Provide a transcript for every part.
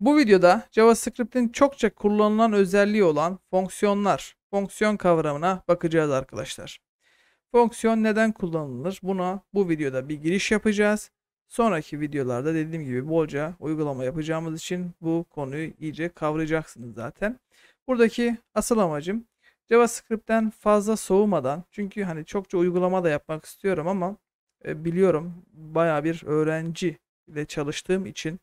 Bu videoda JavaScript'in çokça kullanılan özelliği olan fonksiyonlar, fonksiyon kavramına bakacağız arkadaşlar. Fonksiyon neden kullanılır? Buna bu videoda bir giriş yapacağız. Sonraki videolarda dediğim gibi bolca uygulama yapacağımız için bu konuyu iyice kavrayacaksınız zaten. Buradaki asıl amacım JavaScript'ten fazla soğumadan çünkü hani çokça uygulama da yapmak istiyorum ama e, biliyorum baya bir öğrenci ile çalıştığım için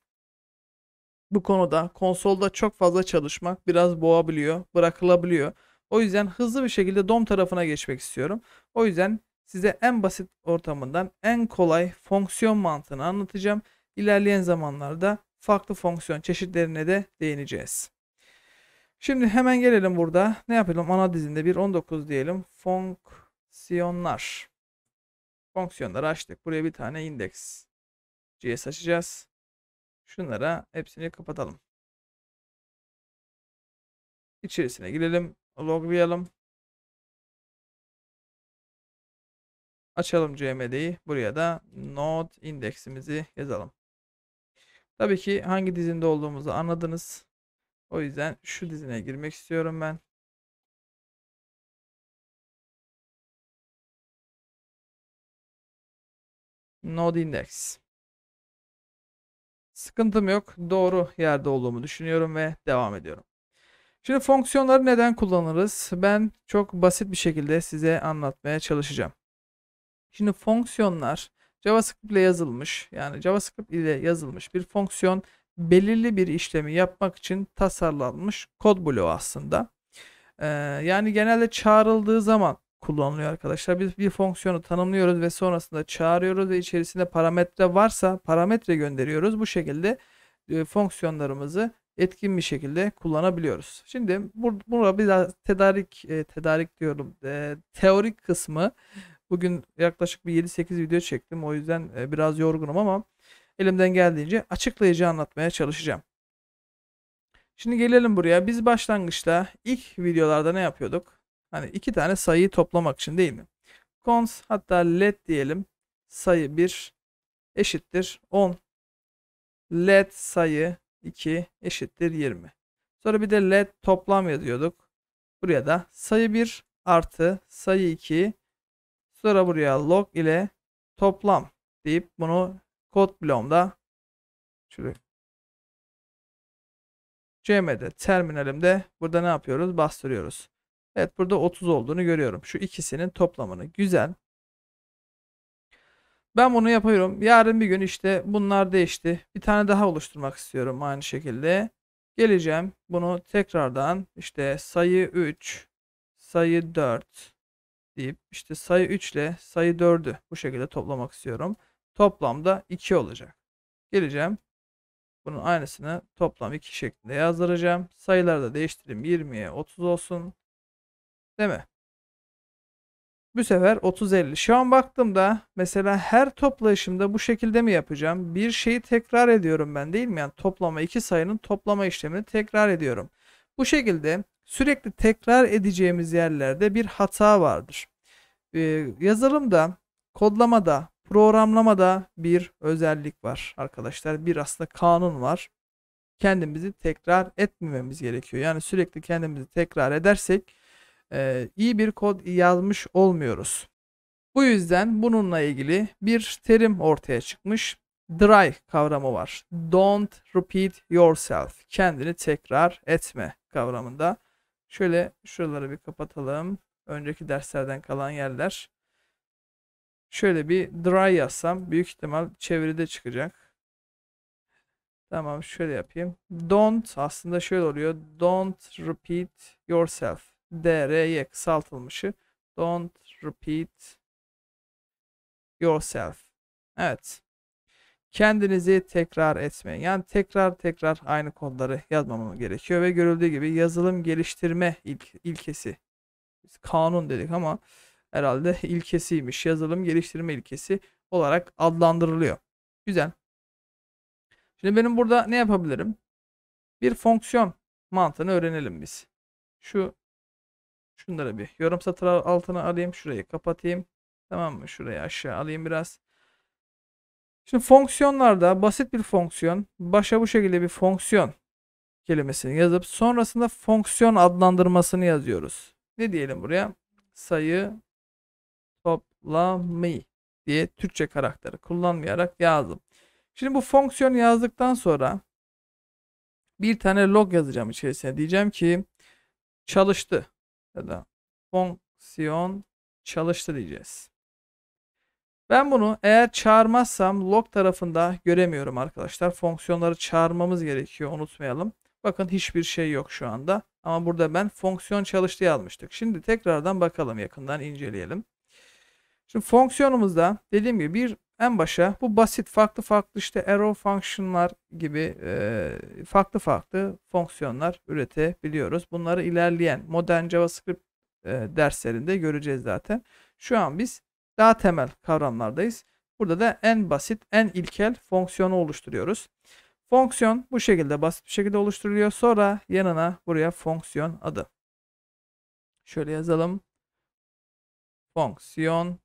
bu konuda konsolda çok fazla çalışmak biraz boğabiliyor, bırakılabiliyor. O yüzden hızlı bir şekilde DOM tarafına geçmek istiyorum. O yüzden size en basit ortamından en kolay fonksiyon mantığını anlatacağım. İlerleyen zamanlarda farklı fonksiyon çeşitlerine de değineceğiz. Şimdi hemen gelelim burada. Ne yapalım? Ana dizinde bir 19 diyelim. Fonksiyonlar. Fonksiyonları açtık. Buraya bir tane index JS açacağız. Şunlara hepsini kapatalım. İçerisine girelim. Loglayalım. Açalım CMD'yi. Buraya da node indeksimizi yazalım. Tabii ki hangi dizinde olduğumuzu anladınız. O yüzden şu dizine girmek istiyorum ben. Node index. Sıkıntım yok. Doğru yerde olduğumu düşünüyorum ve devam ediyorum. Şimdi fonksiyonları neden kullanırız? Ben çok basit bir şekilde size anlatmaya çalışacağım. Şimdi fonksiyonlar JavaScript ile yazılmış yani JavaScript ile yazılmış bir fonksiyon belirli bir işlemi yapmak için tasarlanmış kod bloğu aslında. Ee, yani genelde çağrıldığı zaman kullanılıyor arkadaşlar. Biz bir fonksiyonu tanımlıyoruz ve sonrasında çağırıyoruz ve içerisinde parametre varsa parametre gönderiyoruz. Bu şekilde e, fonksiyonlarımızı etkin bir şekilde kullanabiliyoruz. Şimdi bur burada biraz tedarik e, tedarik diyorum. E, teorik kısmı bugün yaklaşık bir 7-8 video çektim. O yüzden e, biraz yorgunum ama elimden geldiğince açıklayıcı anlatmaya çalışacağım. Şimdi gelelim buraya. Biz başlangıçta ilk videolarda ne yapıyorduk? Hani iki tane sayıyı toplamak için değil mi? Cons hatta let diyelim. Sayı 1 eşittir 10. Let sayı 2 eşittir 20. Sonra bir de let toplam yazıyorduk. Buraya da sayı 1 artı sayı 2 sonra buraya log ile toplam deyip bunu kod bloğumda şöyle CM'de terminalimde burada ne yapıyoruz? Bastırıyoruz. Evet burada 30 olduğunu görüyorum. Şu ikisinin toplamını. Güzel. Ben bunu yapıyorum. Yarın bir gün işte bunlar değişti. Bir tane daha oluşturmak istiyorum aynı şekilde. Geleceğim. Bunu tekrardan işte sayı 3, sayı 4 deyip işte sayı 3 ile sayı 4'ü bu şekilde toplamak istiyorum. Toplamda 2 olacak. Geleceğim. Bunun aynısını toplam 2 şeklinde yazdıracağım. Sayıları da değiştireyim. 20'ye 30 olsun. Değil mi? Bu sefer 30-50. Şu an baktığımda mesela her toplayışımda bu şekilde mi yapacağım? Bir şeyi tekrar ediyorum ben değil mi? Yani toplama iki sayının toplama işlemini tekrar ediyorum. Bu şekilde sürekli tekrar edeceğimiz yerlerde bir hata vardır. Ee, yazılımda, kodlamada, programlamada bir özellik var arkadaşlar. Bir aslında kanun var. Kendimizi tekrar etmememiz gerekiyor. Yani sürekli kendimizi tekrar edersek e, iyi bir kod yazmış olmuyoruz. Bu yüzden bununla ilgili bir terim ortaya çıkmış. Dry kavramı var. Don't repeat yourself. Kendini tekrar etme kavramında. Şöyle şuraları bir kapatalım. Önceki derslerden kalan yerler. Şöyle bir dry yazsam büyük ihtimal çeviride çıkacak. Tamam şöyle yapayım. Don't aslında şöyle oluyor. Don't repeat yourself. DR'ye kısaltılmışı. Don't repeat yourself. Evet. Kendinizi tekrar etmeyin. Yani tekrar tekrar aynı kodları yazmamam gerekiyor ve görüldüğü gibi yazılım geliştirme ilk, ilkesi. Biz kanun dedik ama herhalde ilkesiymiş. Yazılım geliştirme ilkesi olarak adlandırılıyor. Güzel. Şimdi benim burada ne yapabilirim? Bir fonksiyon mantığını öğrenelim biz. Şu Şunları bir yorum satır altına alayım. Şurayı kapatayım. Tamam mı? Şurayı aşağı alayım biraz. Şimdi fonksiyonlarda basit bir fonksiyon. Başa bu şekilde bir fonksiyon kelimesini yazıp sonrasında fonksiyon adlandırmasını yazıyoruz. Ne diyelim buraya? Sayı toplamı diye Türkçe karakteri kullanmayarak yazdım. Şimdi bu fonksiyon yazdıktan sonra bir tane log yazacağım içerisine. Diyeceğim ki çalıştı ya da fonksiyon çalıştı diyeceğiz. Ben bunu eğer çağırmazsam log tarafında göremiyorum arkadaşlar. Fonksiyonları çağırmamız gerekiyor unutmayalım. Bakın hiçbir şey yok şu anda. Ama burada ben fonksiyon çalıştı yazmıştık. Şimdi tekrardan bakalım yakından inceleyelim. Şimdi fonksiyonumuzda dediğim gibi bir en başa bu basit farklı farklı işte arrow function'lar gibi e, farklı farklı fonksiyonlar üretebiliyoruz. Bunları ilerleyen modern JavaScript e, derslerinde göreceğiz zaten. Şu an biz daha temel kavramlardayız. Burada da en basit, en ilkel fonksiyonu oluşturuyoruz. Fonksiyon bu şekilde basit bir şekilde oluşturuluyor. Sonra yanına buraya fonksiyon adı. Şöyle yazalım. Fonksiyon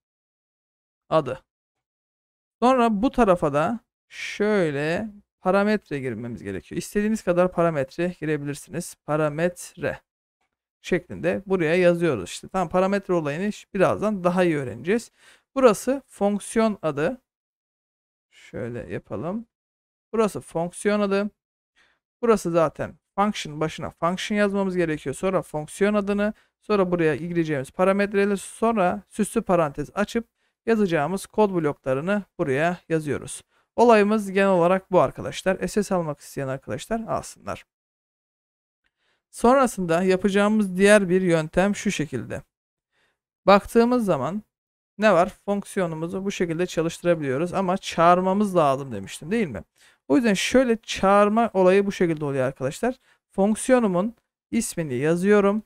adı. Sonra bu tarafa da şöyle parametre girmemiz gerekiyor. İstediğiniz kadar parametre girebilirsiniz. Parametre şeklinde buraya yazıyoruz. İşte tam parametre olayını birazdan daha iyi öğreneceğiz. Burası fonksiyon adı. Şöyle yapalım. Burası fonksiyon adı. Burası zaten function başına function yazmamız gerekiyor. Sonra fonksiyon adını, sonra buraya gireceğimiz parametreleri, sonra süslü parantez açıp yazacağımız kod bloklarını buraya yazıyoruz. Olayımız genel olarak bu arkadaşlar. SS almak isteyen arkadaşlar alsınlar. Sonrasında yapacağımız diğer bir yöntem şu şekilde. Baktığımız zaman ne var? Fonksiyonumuzu bu şekilde çalıştırabiliyoruz ama çağırmamız lazım demiştim değil mi? O yüzden şöyle çağırma olayı bu şekilde oluyor arkadaşlar. Fonksiyonumun ismini yazıyorum.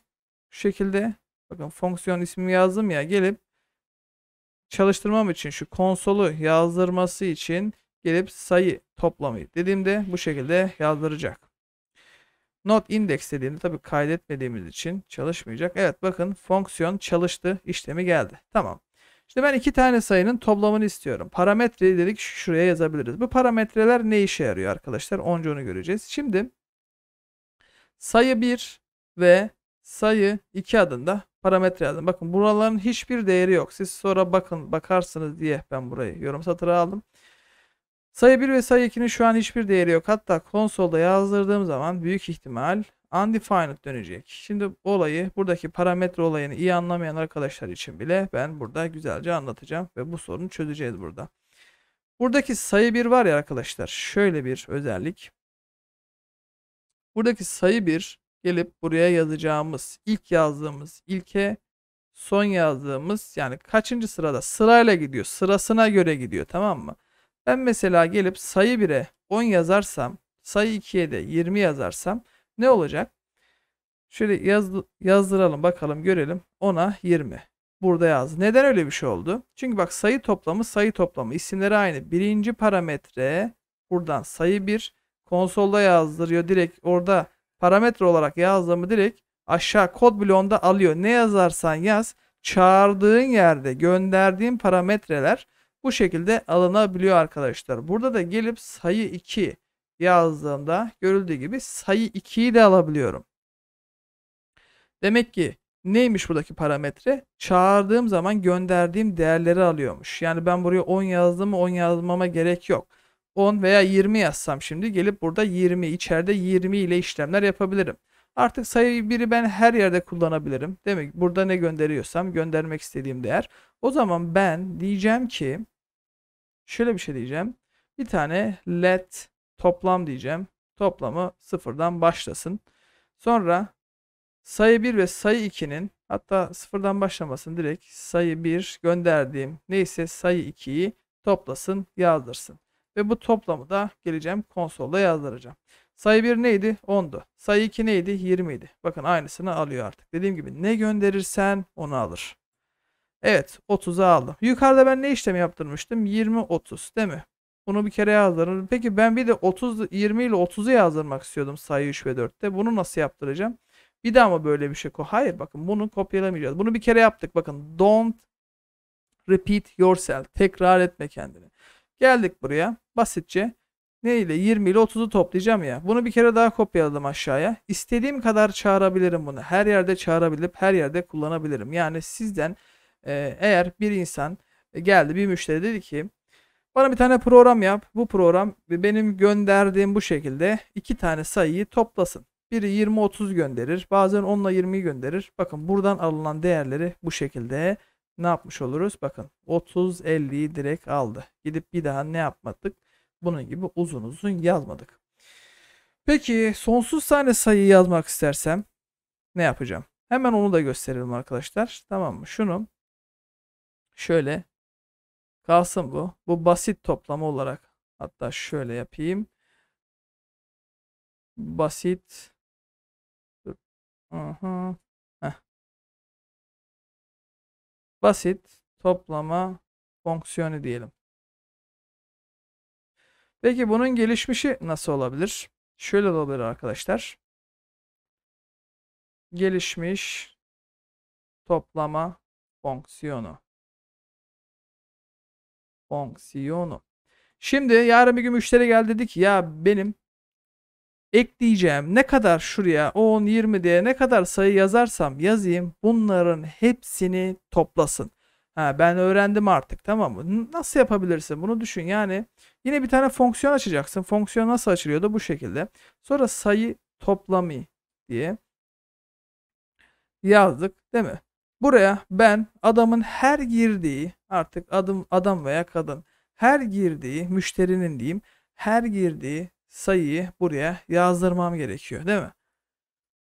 Şu şekilde bakın fonksiyon ismini yazdım ya gelip çalıştırmam için şu konsolu yazdırması için gelip sayı toplamayı dediğimde bu şekilde yazdıracak. Not index dediğimde tabi kaydetmediğimiz için çalışmayacak. Evet bakın fonksiyon çalıştı işlemi geldi. Tamam. İşte ben iki tane sayının toplamını istiyorum. Parametre dedik şuraya yazabiliriz. Bu parametreler ne işe yarıyor arkadaşlar? Onca onu göreceğiz. Şimdi sayı 1 ve sayı 2 adında parametre yazdım. Bakın buraların hiçbir değeri yok. Siz sonra bakın bakarsınız diye ben burayı yorum satırı aldım. Sayı 1 ve sayı 2'nin şu an hiçbir değeri yok. Hatta konsolda yazdırdığım zaman büyük ihtimal undefined dönecek. Şimdi olayı buradaki parametre olayını iyi anlamayan arkadaşlar için bile ben burada güzelce anlatacağım ve bu sorunu çözeceğiz burada. Buradaki sayı 1 var ya arkadaşlar şöyle bir özellik. Buradaki sayı 1 gelip buraya yazacağımız ilk yazdığımız ilke son yazdığımız yani kaçıncı sırada sırayla gidiyor sırasına göre gidiyor tamam mı? Ben mesela gelip sayı 1'e 10 yazarsam, sayı 2'ye de 20 yazarsam ne olacak? Şöyle yaz, yazdıralım bakalım görelim. 10'a 20. Burada yaz. Neden öyle bir şey oldu? Çünkü bak sayı toplamı sayı toplamı. isimleri aynı. Birinci parametre buradan sayı 1 konsolda yazdırıyor. Direkt orada parametre olarak yazdığımı direkt aşağı kod bloğunda alıyor. Ne yazarsan yaz çağırdığın yerde gönderdiğin parametreler bu şekilde alınabiliyor arkadaşlar. Burada da gelip sayı 2 yazdığımda görüldüğü gibi sayı 2'yi de alabiliyorum. Demek ki neymiş buradaki parametre? Çağırdığım zaman gönderdiğim değerleri alıyormuş. Yani ben buraya 10 yazdım 10 yazmama gerek yok. 10 veya 20 yazsam şimdi gelip burada 20 içeride 20 ile işlemler yapabilirim. Artık sayı 1'i ben her yerde kullanabilirim. Demek burada ne gönderiyorsam göndermek istediğim değer. O zaman ben diyeceğim ki şöyle bir şey diyeceğim. Bir tane let toplam diyeceğim. Toplamı sıfırdan başlasın. Sonra sayı 1 ve sayı 2'nin hatta sıfırdan başlamasın direkt sayı 1 gönderdiğim neyse sayı 2'yi toplasın yazdırsın. Ve bu toplamı da geleceğim konsolda yazdıracağım. Sayı 1 neydi? 10'du. Sayı 2 neydi? 20 idi. Bakın aynısını alıyor artık. Dediğim gibi ne gönderirsen onu alır. Evet 30'a aldım. Yukarıda ben ne işlemi yaptırmıştım? 20-30 değil mi? Bunu bir kere yazdırırım. Peki ben bir de 30 20 ile 30'u yazdırmak istiyordum sayı 3 ve 4'te. Bunu nasıl yaptıracağım? Bir daha mı böyle bir şey? Hayır bakın bunu kopyalamayacağız. Bunu bir kere yaptık. Bakın don't repeat yourself. Tekrar etme kendini. Geldik buraya. Basitçe ne ile 20 ile 30'u toplayacağım ya. Bunu bir kere daha kopyaladım aşağıya. İstediğim kadar çağırabilirim bunu. Her yerde çağırabilip her yerde kullanabilirim. Yani sizden e, eğer bir insan geldi bir müşteri dedi ki bana bir tane program yap. Bu program benim gönderdiğim bu şekilde iki tane sayıyı toplasın. Biri 20-30 gönderir. Bazen 10 ile 20'yi gönderir. Bakın buradan alınan değerleri bu şekilde ne yapmış oluruz? Bakın 30-50'yi direkt aldı. Gidip bir daha ne yapmadık? Bunun gibi uzun uzun yazmadık. Peki sonsuz tane sayı yazmak istersem ne yapacağım? Hemen onu da gösterelim arkadaşlar. Tamam mı? Şunu şöyle kalsın bu. Bu basit toplama olarak hatta şöyle yapayım. Basit Aha. Basit toplama fonksiyonu diyelim. Peki bunun gelişmişi nasıl olabilir? Şöyle olabilir arkadaşlar. Gelişmiş toplama fonksiyonu. Fonksiyonu. Şimdi yarın bir gün müşteri geldi dedi ki ya benim ekleyeceğim ne kadar şuraya 10 20 diye ne kadar sayı yazarsam yazayım bunların hepsini toplasın. Ha, ben öğrendim artık tamam mı? Nasıl yapabilirsin? Bunu düşün. Yani yine bir tane fonksiyon açacaksın. Fonksiyon nasıl açılıyordu? Bu şekilde. Sonra sayı toplamı diye yazdık değil mi? Buraya ben adamın her girdiği artık adım adam veya kadın her girdiği müşterinin diyeyim her girdiği sayıyı buraya yazdırmam gerekiyor değil mi?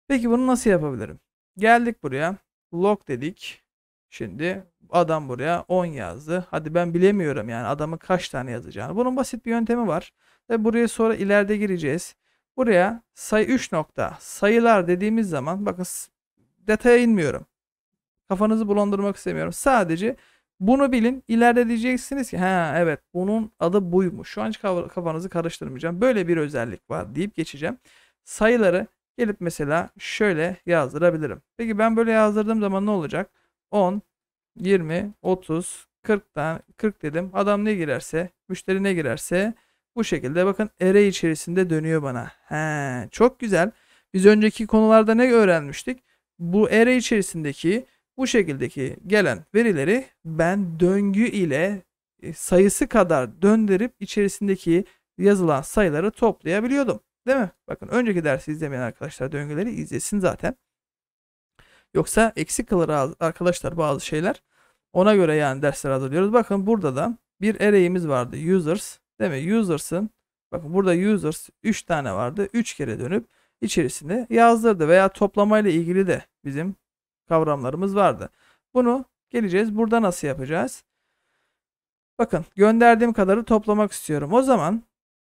Peki bunu nasıl yapabilirim? Geldik buraya log dedik. Şimdi adam buraya 10 yazdı. Hadi ben bilemiyorum yani adamın kaç tane yazacağını. Bunun basit bir yöntemi var. Ve buraya sonra ileride gireceğiz. Buraya sayı 3 nokta sayılar dediğimiz zaman bakın detaya inmiyorum. Kafanızı bulandırmak istemiyorum. Sadece bunu bilin. İleride diyeceksiniz ki ha evet bunun adı buymuş. Şu an hiç kafanızı karıştırmayacağım. Böyle bir özellik var deyip geçeceğim. Sayıları gelip mesela şöyle yazdırabilirim. Peki ben böyle yazdırdığım zaman ne olacak? 10, 20, 30, 40 tane 40 dedim. Adam ne girerse, müşteri ne girerse bu şekilde bakın array içerisinde dönüyor bana. He, çok güzel. Biz önceki konularda ne öğrenmiştik? Bu array içerisindeki bu şekildeki gelen verileri ben döngü ile e, sayısı kadar döndürüp içerisindeki yazılan sayıları toplayabiliyordum. Değil mi? Bakın önceki dersi izlemeyen arkadaşlar döngüleri izlesin zaten. Yoksa eksik kalır arkadaşlar bazı şeyler. Ona göre yani dersler hazırlıyoruz. Bakın burada da bir array'imiz vardı. Users. Değil mi? Users'ın bakın burada users 3 tane vardı. 3 kere dönüp içerisinde yazdırdı veya toplamayla ilgili de bizim kavramlarımız vardı. Bunu geleceğiz. Burada nasıl yapacağız? Bakın gönderdiğim kadarı toplamak istiyorum. O zaman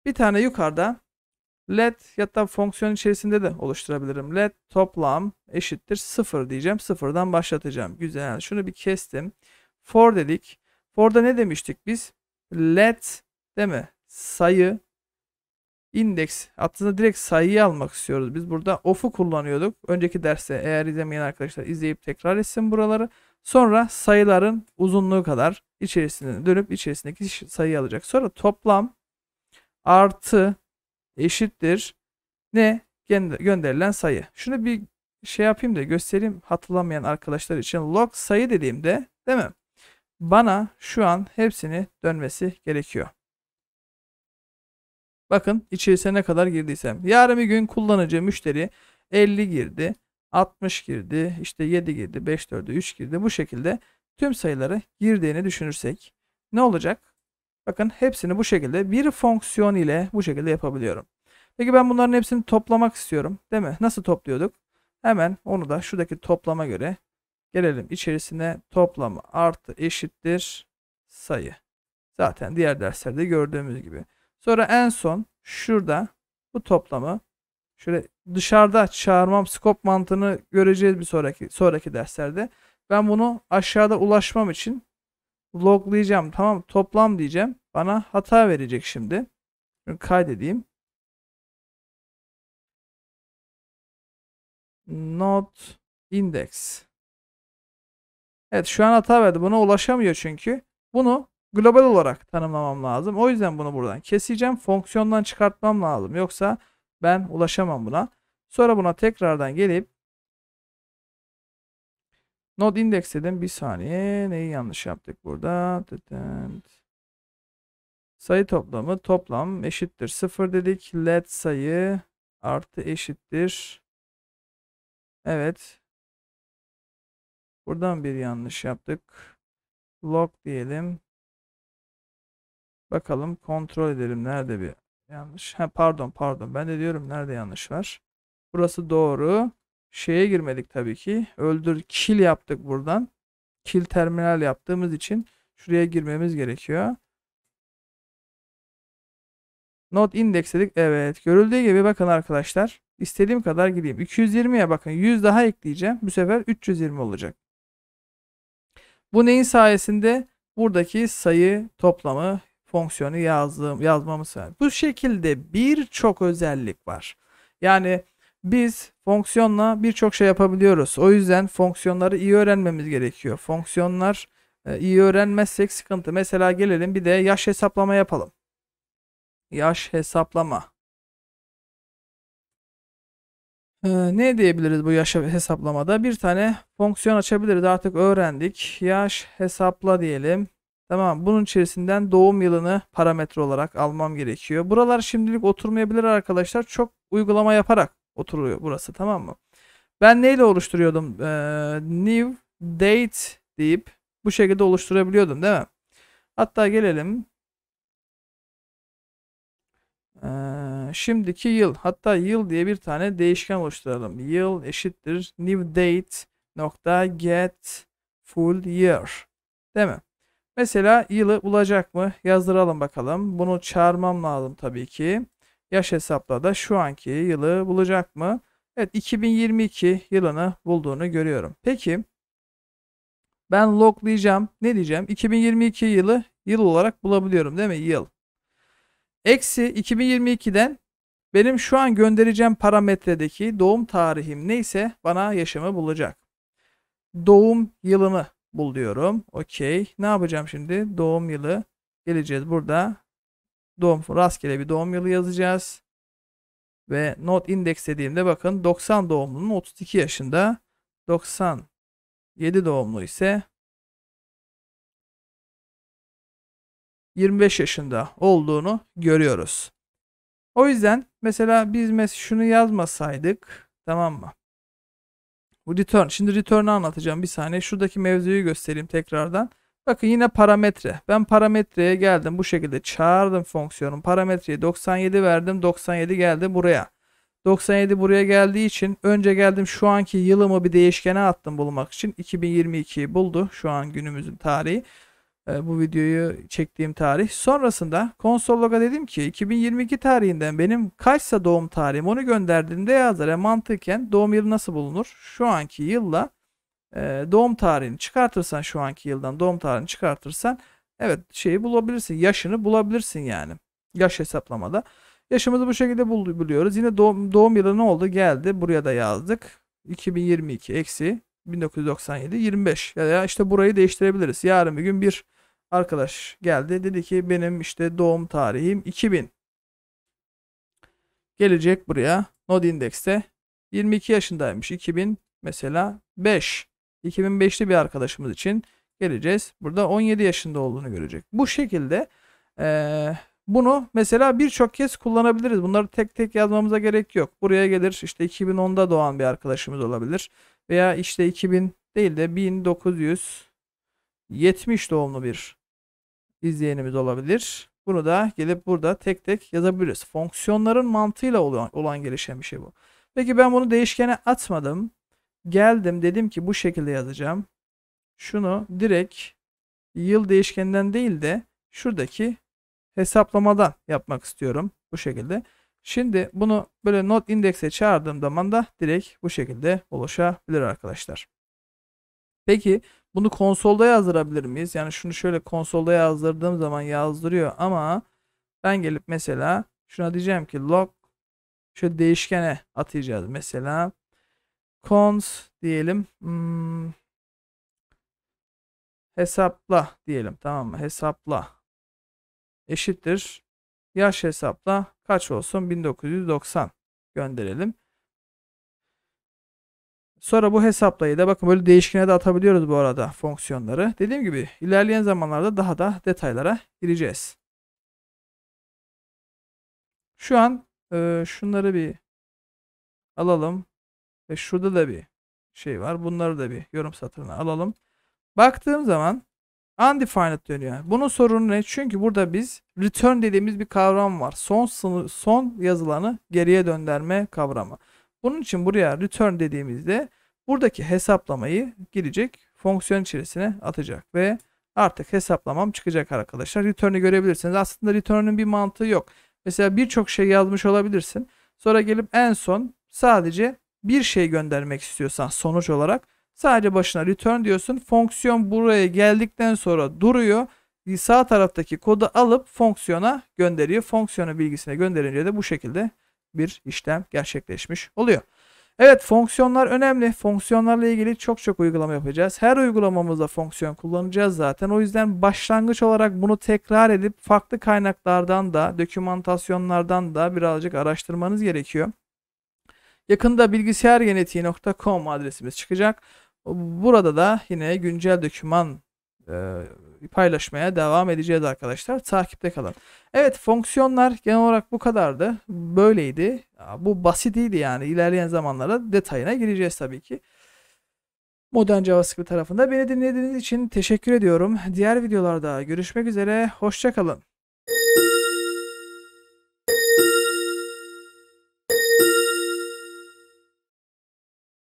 bir tane yukarıda let ya da fonksiyon içerisinde de oluşturabilirim. Let toplam eşittir 0 diyeceğim. Sıfırdan başlatacağım. Güzel. Şunu bir kestim. For dedik. For'da ne demiştik biz? Let değil mi? Sayı index aslında direkt sayıyı almak istiyoruz. Biz burada off'u kullanıyorduk. Önceki derste eğer izlemeyen arkadaşlar izleyip tekrar etsin buraları. Sonra sayıların uzunluğu kadar içerisine dönüp içerisindeki sayıyı alacak. Sonra toplam artı eşittir ne? Gönderilen sayı. Şunu bir şey yapayım da göstereyim hatırlamayan arkadaşlar için. Log sayı dediğimde değil mi? Bana şu an hepsini dönmesi gerekiyor. Bakın içerisine ne kadar girdiysem. Yarın bir gün kullanıcı müşteri 50 girdi. 60 girdi. işte 7 girdi. 5 4'e 3 girdi. Bu şekilde tüm sayıları girdiğini düşünürsek ne olacak? Bakın hepsini bu şekilde bir fonksiyon ile bu şekilde yapabiliyorum. Peki ben bunların hepsini toplamak istiyorum. Değil mi? Nasıl topluyorduk? Hemen onu da şuradaki toplama göre gelelim. İçerisine toplama artı eşittir sayı. Zaten diğer derslerde gördüğümüz gibi. Sonra en son şurada bu toplamı şöyle dışarıda çağırmam scope mantığını göreceğiz bir sonraki sonraki derslerde. Ben bunu aşağıda ulaşmam için loglayacağım. Tamam toplam diyeceğim. Bana hata verecek. Şimdi kaydedeyim. Not index. Evet şu an hata verdi. Buna ulaşamıyor çünkü. Bunu global olarak tanımlamam lazım. O yüzden bunu buradan keseceğim. Fonksiyondan çıkartmam lazım. Yoksa ben ulaşamam buna. Sonra buna tekrardan gelip node index dedim. Bir saniye. Neyi yanlış yaptık burada? Sayı toplamı toplam eşittir 0 dedik. Let sayı artı eşittir. Evet. Buradan bir yanlış yaptık. Log diyelim. Bakalım kontrol edelim nerede bir yanlış. Ha pardon pardon ben de diyorum nerede yanlış var. Burası doğru. Şeye girmedik tabii ki. Öldür kill yaptık buradan. Kill terminal yaptığımız için şuraya girmemiz gerekiyor. Not index dedik. Evet. Görüldüğü gibi bakın arkadaşlar. İstediğim kadar gideyim. 220'ye bakın. 100 daha ekleyeceğim. Bu sefer 320 olacak. Bu neyin sayesinde? Buradaki sayı toplamı fonksiyonu yazdığım, yazmamız var. Bu şekilde birçok özellik var. Yani biz fonksiyonla birçok şey yapabiliyoruz. O yüzden fonksiyonları iyi öğrenmemiz gerekiyor. Fonksiyonlar e, iyi öğrenmezsek sıkıntı. Mesela gelelim bir de yaş hesaplama yapalım. Yaş hesaplama. Ee, ne diyebiliriz bu yaş hesaplamada? Bir tane fonksiyon açabiliriz. Artık öğrendik. Yaş hesapla diyelim. Tamam. Bunun içerisinden doğum yılını parametre olarak almam gerekiyor. Buralar şimdilik oturmayabilir arkadaşlar. Çok uygulama yaparak oturuyor burası. Tamam mı? Ben neyle oluşturuyordum? Ee, new date deyip bu şekilde oluşturabiliyordum değil mi? Hatta gelelim ee, şimdiki yıl hatta yıl diye bir tane değişken oluşturalım. Yıl eşittir new date nokta get full year. Değil mi? Mesela yılı bulacak mı? Yazdıralım bakalım. Bunu çağırmam lazım tabii ki. Yaş hesapla da şu anki yılı bulacak mı? Evet 2022 yılını bulduğunu görüyorum. Peki ben loglayacağım. Ne diyeceğim? 2022 yılı yıl olarak bulabiliyorum değil mi? Yıl. Eksi 2022'den benim şu an göndereceğim parametredeki doğum tarihim neyse bana yaşamı bulacak. Doğum yılını bul diyorum. Okey. Ne yapacağım şimdi? Doğum yılı. Geleceğiz burada. Doğum rastgele bir doğum yılı yazacağız. Ve not index dediğimde bakın 90 doğumlunun 32 yaşında. 97 doğumlu ise 25 yaşında olduğunu görüyoruz. O yüzden mesela biz mesela şunu yazmasaydık tamam mı? Bu return. Şimdi return'ı anlatacağım bir saniye. Şuradaki mevzuyu göstereyim tekrardan. Bakın yine parametre. Ben parametreye geldim. Bu şekilde çağırdım fonksiyonun. Parametreye 97 verdim. 97 geldi buraya. 97 buraya geldiği için önce geldim şu anki yılımı bir değişkene attım bulmak için. 2022'yi buldu. Şu an günümüzün tarihi. E, bu videoyu çektiğim tarih. Sonrasında konsol loga dedim ki 2022 tarihinden benim kaçsa doğum tarihim onu gönderdiğinde yazar. E, mantıken doğum yılı nasıl bulunur? Şu anki yılla e, doğum tarihini çıkartırsan şu anki yıldan doğum tarihini çıkartırsan evet şeyi bulabilirsin. Yaşını bulabilirsin yani. Yaş hesaplamada. Yaşımızı bu şekilde bul buluyoruz. Yine doğum, doğum yılı ne oldu? Geldi. Buraya da yazdık. 2022 eksi 1997 25 ya işte burayı değiştirebiliriz. Yarın bir gün bir arkadaş geldi. Dedi ki benim işte doğum tarihim 2000. Gelecek buraya. Node index'te 22 yaşındaymış. 2000 mesela 5. 2005'li bir arkadaşımız için geleceğiz. Burada 17 yaşında olduğunu görecek. Bu şekilde ee, bunu mesela birçok kez kullanabiliriz. Bunları tek tek yazmamıza gerek yok. Buraya gelir işte 2010'da doğan bir arkadaşımız olabilir. Veya işte 2000 değil de 1970 doğumlu bir izleyenimiz olabilir. Bunu da gelip burada tek tek yazabiliriz. Fonksiyonların mantığıyla olan, olan gelişen bir şey bu. Peki ben bunu değişkene atmadım. Geldim dedim ki bu şekilde yazacağım. Şunu direkt yıl değişkeninden değil de şuradaki hesaplamadan yapmak istiyorum. Bu şekilde. Şimdi bunu böyle not index'e çağırdığım zaman da direkt bu şekilde oluşabilir arkadaşlar. Peki bunu konsolda yazdırabilir miyiz? Yani şunu şöyle konsolda yazdırdığım zaman yazdırıyor ama ben gelip mesela şuna diyeceğim ki log şöyle değişkene atayacağız. Mesela cons diyelim. Hmm, hesapla diyelim tamam mı? Hesapla eşittir. Yaş hesapla kaç olsun? 1990 gönderelim. Sonra bu hesaplayı da bakın böyle değişkene de atabiliyoruz bu arada fonksiyonları. Dediğim gibi ilerleyen zamanlarda daha da detaylara gireceğiz. Şu an e, şunları bir alalım. Ve şurada da bir şey var. Bunları da bir yorum satırına alalım. Baktığım zaman undefined dönüyor. Bunun sorunu ne? Çünkü burada biz return dediğimiz bir kavram var. Son sınır, son yazılanı geriye döndürme kavramı. Bunun için buraya return dediğimizde buradaki hesaplamayı girecek fonksiyon içerisine atacak ve artık hesaplamam çıkacak arkadaşlar. Return'ü görebilirsiniz. Aslında return'ün bir mantığı yok. Mesela birçok şey yazmış olabilirsin. Sonra gelip en son sadece bir şey göndermek istiyorsan sonuç olarak sadece başına return diyorsun. Fonksiyon buraya geldikten sonra duruyor. Sağ taraftaki kodu alıp fonksiyona gönderiyor. Fonksiyona bilgisine gönderince de bu şekilde bir işlem gerçekleşmiş oluyor. Evet fonksiyonlar önemli. Fonksiyonlarla ilgili çok çok uygulama yapacağız. Her uygulamamızda fonksiyon kullanacağız zaten. O yüzden başlangıç olarak bunu tekrar edip farklı kaynaklardan da, dokümantasyonlardan da birazcık araştırmanız gerekiyor. Yakında bilgisayargenetiği.com adresimiz çıkacak. Burada da yine güncel doküman e, paylaşmaya devam edeceğiz arkadaşlar. Takipte kalın. Evet fonksiyonlar genel olarak bu kadardı. Böyleydi. Bu basitiydi yani. İlerleyen zamanlarda detayına gireceğiz tabii ki. Modern JavaScript tarafında beni dinlediğiniz için teşekkür ediyorum. Diğer videolarda görüşmek üzere. Hoşçakalın.